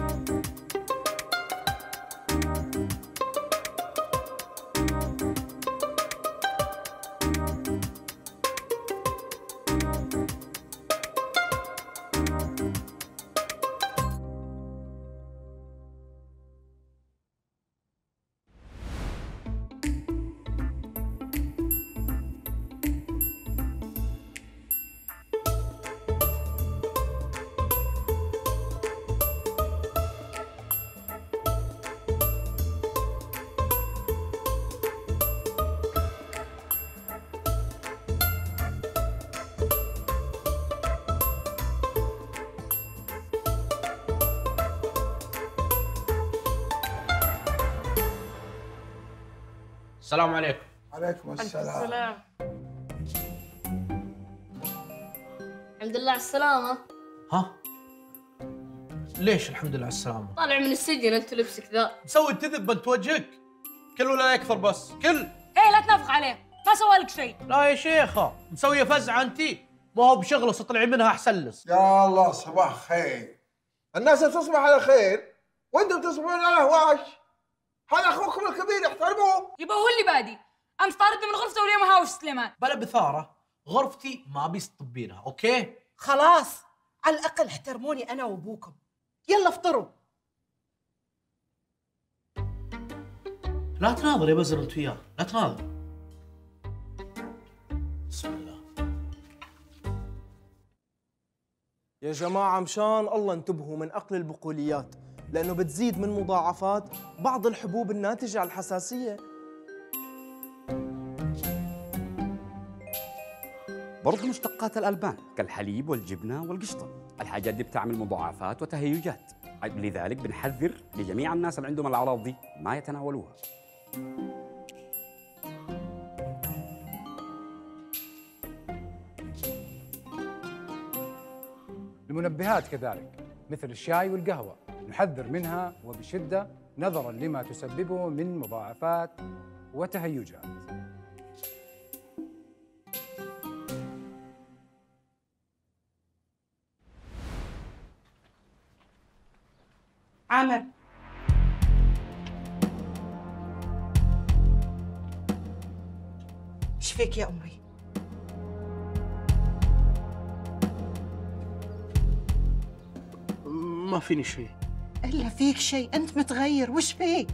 Bye. السلام عليكم. عليكم السلام. السلام. الحمد لله على السلامة. ها؟ ليش الحمد لله على السلامة؟ طالع من السجن أنت لبسك ذا. مسوي التذب بنت وجهك. كل ولا يكثر بس. كل. إيه لا تنافق عليه. ما سوى لك شيء. لا يا شيخة. مسوية فزعة أنت. ما هو بشغلة تطلعي منها أحسن لس يا الله صباح خير. الناس تصبح على خير وأنتم تصبحون على هواش هذا أخوكم الكبير احترموه يبقى هو اللي بادي امس طاردني من غرفته واليوم هاوش سليمان؟ بلا بثارة غرفتي ما بيستطبينها okay؟ خلاص على الأقل احترموني أنا وأبوكم. يلا افطروا. لا تناظر يا بزر أنت وياه لا تناظر. بسم الله. يا جماعة مشان الله انتبهوا من أكل البقوليات. لأنه بتزيد من مضاعفات بعض الحبوب الناتجة عن الحساسية. برضو مشتقات الألبان كالحليب والجبنة والقشطة. الحاجات دي بتعمل مضاعفات وتهيجات. لذلك بنحذر لجميع الناس اللي عندهم الأعراض دي ما يتناولوها. المنبهات كذلك مثل الشاي والقهوة. نحذر منها وبشدة نظرا لما تسببه من مضاعفات وتهيجات. عامر إيش فيك يا أمي؟ ما فيني شيء إلا فيك شيء أنت متغير وش فيك؟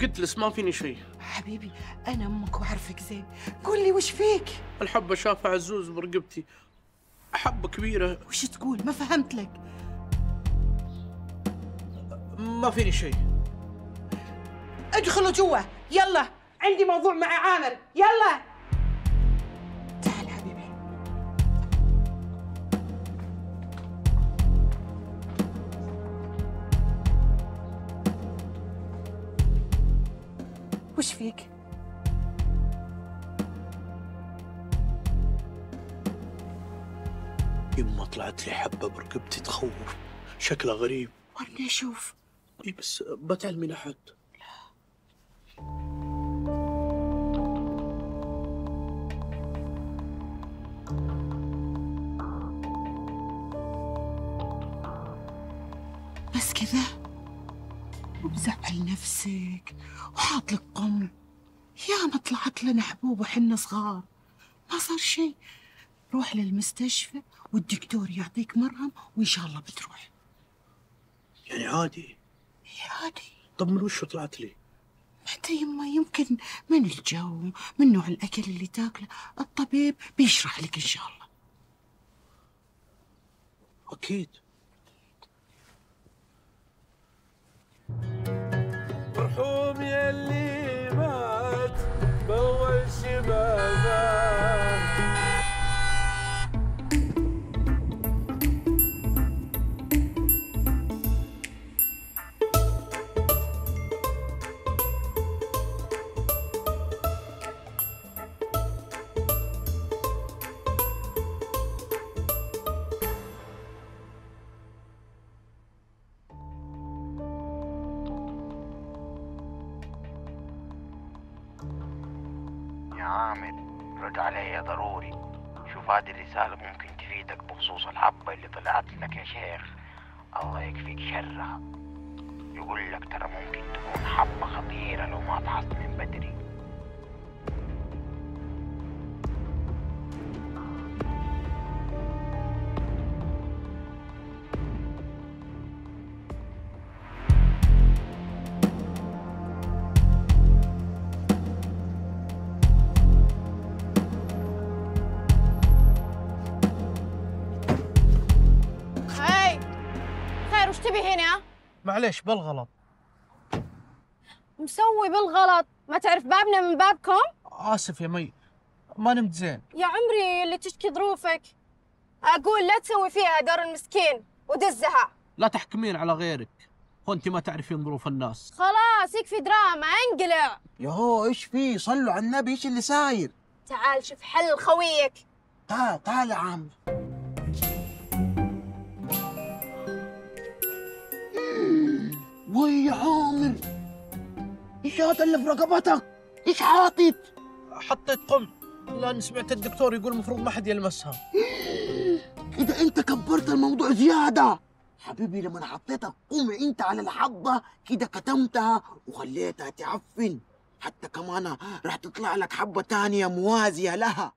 قلت لس ما فيني شيء. حبيبي أنا أمك وأعرفك زين. قول لي وش فيك؟ الحبة شافها عزوز برقبتي. حبة كبيرة. وش تقول؟ ما فهمت لك. ما فيني شيء. أدخلوا جوا. يلا. عندي موضوع مع عامر. يلا. وش فيك؟ يما طلعت لي حبة برقبتي تخوف. شكلها غريب. ورني أشوف. إي بس بتعلمي لحد بس كذا ومزعل نفسك. وحاط لك قم. يا ما طلعت لنا حبوب وحنا صغار. ما صار شيء روح للمستشفى والدكتور يعطيك مرهم وإن شاء الله بتروح. يعني عادي. عادي. طب من وش طلعت لي؟ حتى يما يمكن من الجو من نوع الأكل اللي تاكله. الطبيب بيشرح لك إن شاء الله. أكيد. عامر رد علي ضروري. شوف هذه الرسالة ممكن تفيدك بخصوص الحبة اللي طلعت لك يا شيخ. الله يكفيك شرها. يقول لك ترى ممكن تكون حبة خطيرة لو ما فحصت من بدري. تبي هنا؟ معليش بالغلط. مسوي بالغلط. ما تعرف بابنا من بابكم؟ آسف يا مي ما نمت زين. يا عمري اللي تشكي ظروفك. أقول لا تسوي فيها دور المسكين ودزها. لا تحكمين على غيرك. هو أنت ما تعرفين ظروف الناس. خلاص يكفي دراما انقلع. يهو إيش في؟ صلوا على النبي إيش اللي صاير؟ تعال شوف حل خويك. تعال تعال يا عم وي عامر. إيش هذا اللي في رقبتك؟ إيش حاطط؟ حطيت قم. لأن سمعت الدكتور يقول المفروض ما حد يلمسها. كده أنت كبرت الموضوع زيادة. حبيبي لما حطيتك قم أنت على الحظة كده كتمتها وخليتها تعفن. حتى كمان راح تطلع لك حبة تانية موازية لها.